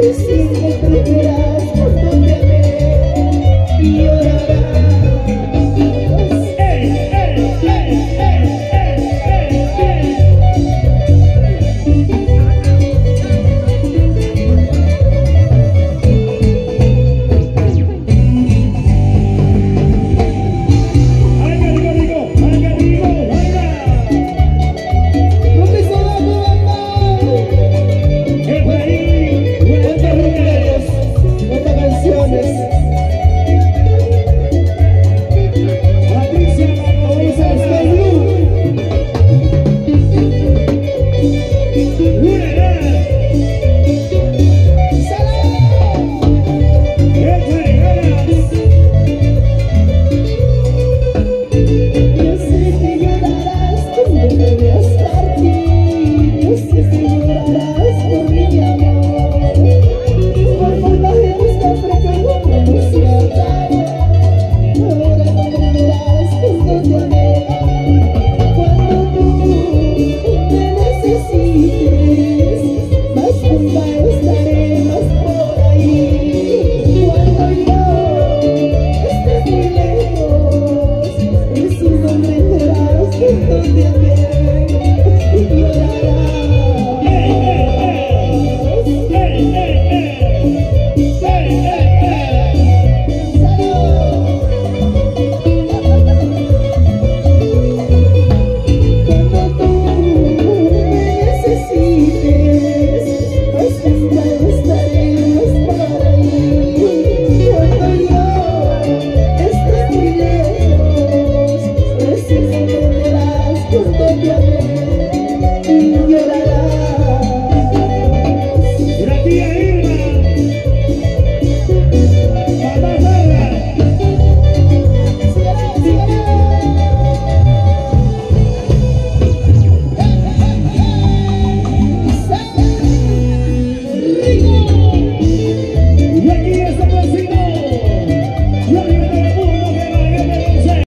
you?